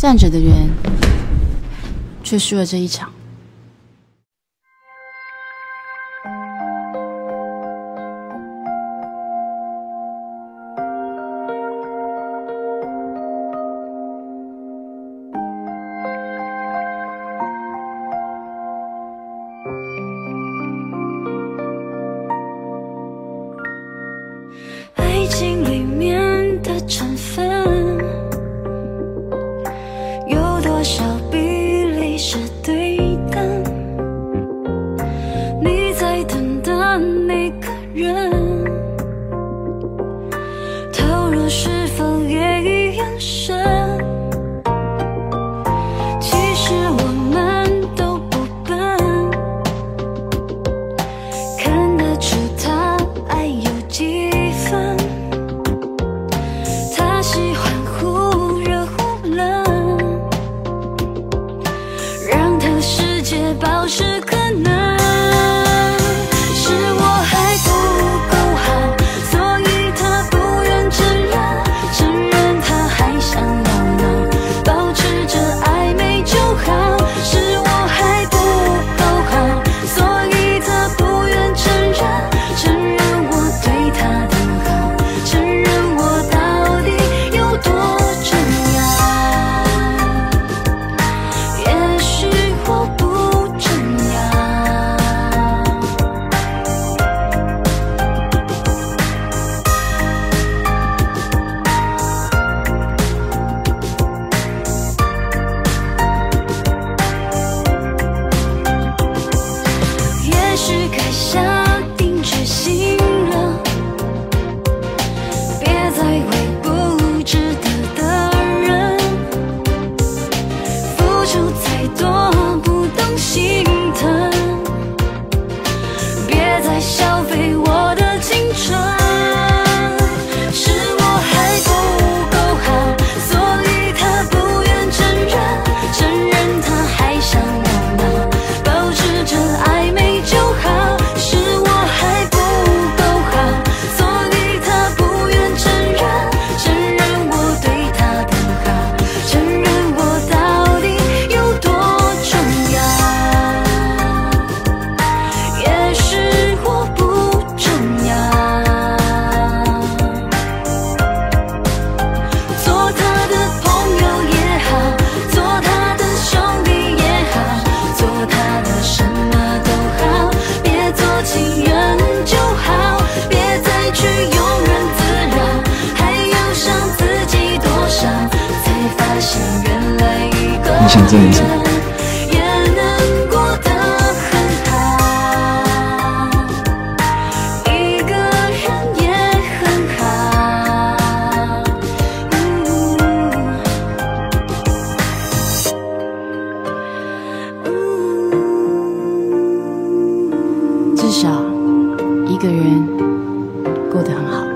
站着的人却输了这一场。是想做你，也能过得很好。一个人也很好。至少一个人过得很好。